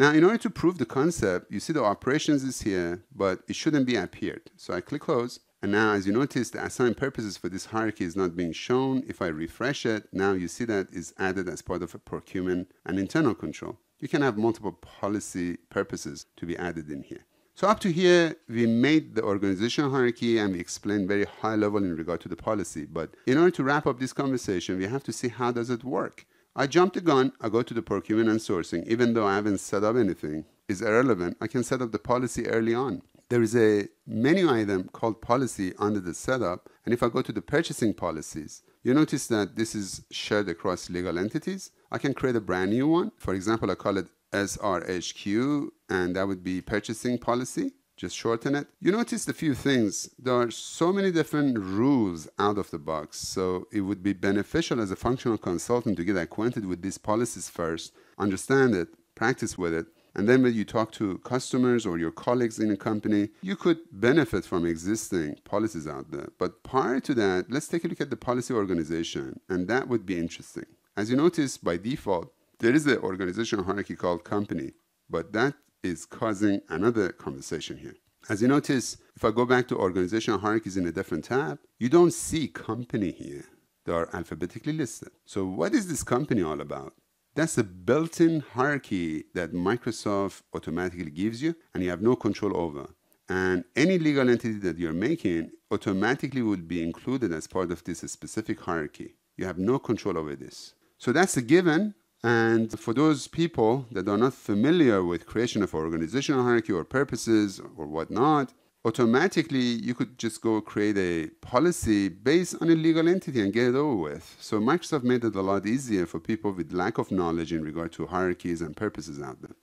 Now, in order to prove the concept, you see the operations is here, but it shouldn't be appeared. So I click close. And now, as you notice, the assigned purposes for this hierarchy is not being shown. If I refresh it, now you see that is added as part of a procurement and internal control. You can have multiple policy purposes to be added in here. So up to here, we made the organizational hierarchy and we explained very high level in regard to the policy. But in order to wrap up this conversation, we have to see how does it work. I jump the gun, I go to the procurement and sourcing, even though I haven't set up anything, is irrelevant. I can set up the policy early on. There is a menu item called policy under the setup, and if I go to the purchasing policies, you notice that this is shared across legal entities. I can create a brand new one. For example, I call it SRHQ, and that would be purchasing policy just shorten it. You notice a few things. There are so many different rules out of the box. So it would be beneficial as a functional consultant to get acquainted with these policies first, understand it, practice with it. And then when you talk to customers or your colleagues in a company, you could benefit from existing policies out there. But prior to that, let's take a look at the policy organization, and that would be interesting. As you notice, by default, there is an organizational hierarchy called company, but that is causing another conversation here. As you notice, if I go back to organizational hierarchies in a different tab, you don't see company here. They are alphabetically listed. So what is this company all about? That's a built-in hierarchy that Microsoft automatically gives you and you have no control over. And any legal entity that you're making automatically would be included as part of this specific hierarchy. You have no control over this. So that's a given and for those people that are not familiar with creation of organizational hierarchy or purposes or whatnot, automatically you could just go create a policy based on a legal entity and get it over with. So Microsoft made it a lot easier for people with lack of knowledge in regard to hierarchies and purposes out there.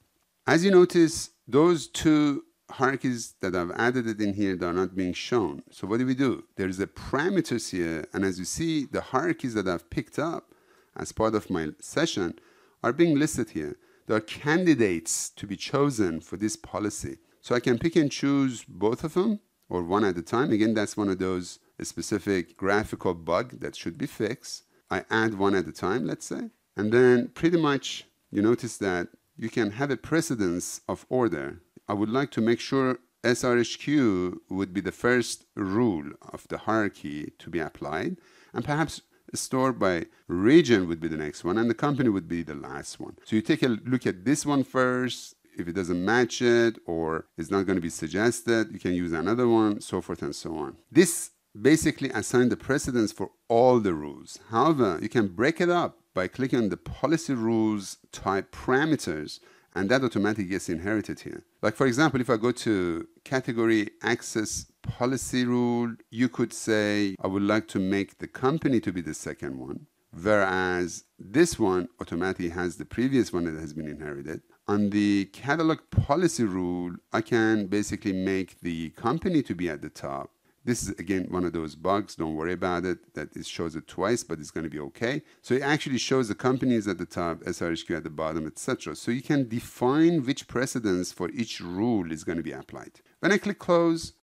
As you notice, those two hierarchies that I've added it in here they are not being shown. So what do we do? There's a parameters here, and as you see, the hierarchies that I've picked up as part of my session are being listed here. There are candidates to be chosen for this policy. So I can pick and choose both of them or one at a time. Again, that's one of those specific graphical bug that should be fixed. I add one at a time, let's say. And then pretty much you notice that you can have a precedence of order. I would like to make sure SRHQ would be the first rule of the hierarchy to be applied. And perhaps store by region would be the next one, and the company would be the last one. So you take a look at this one first. If it doesn't match it or it's not going to be suggested, you can use another one, so forth and so on. This basically assigns the precedence for all the rules. However, you can break it up by clicking on the policy rules type parameters and that automatically gets inherited here. Like for example, if I go to category access policy rule, you could say, I would like to make the company to be the second one, whereas this one automatically has the previous one that has been inherited. On the catalog policy rule, I can basically make the company to be at the top. This is again one of those bugs, don't worry about it, that it shows it twice, but it's going to be okay. So it actually shows the companies at the top, SRHQ at the bottom, etc. So you can define which precedence for each rule is going to be applied. When I click close,